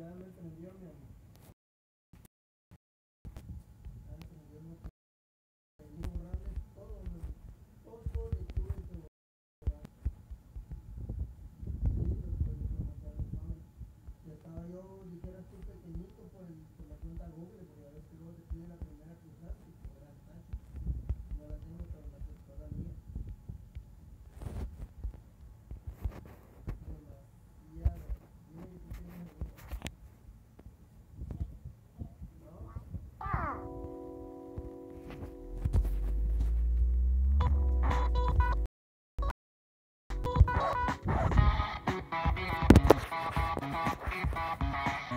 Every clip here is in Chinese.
ya lo entendió mi amor. Bye.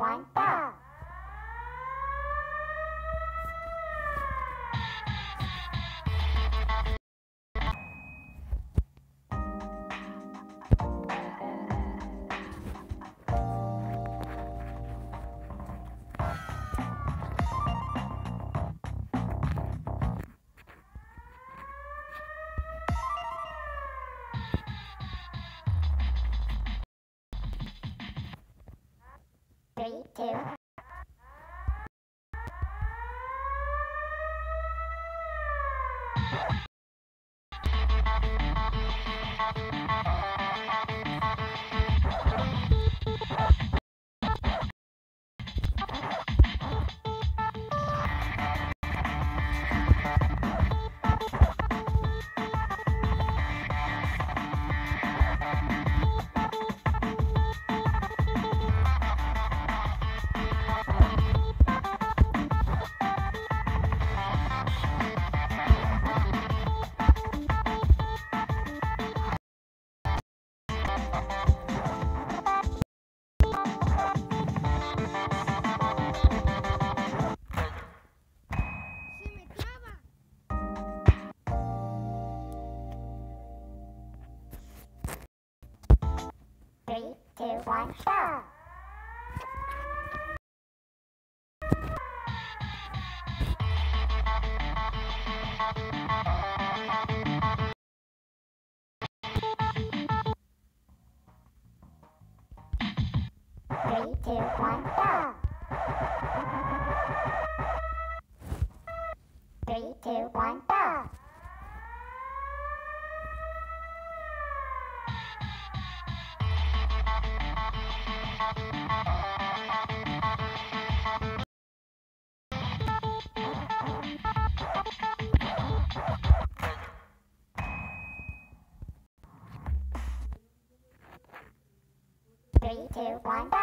One, go. there. 完善。谁知完蛋。环岛。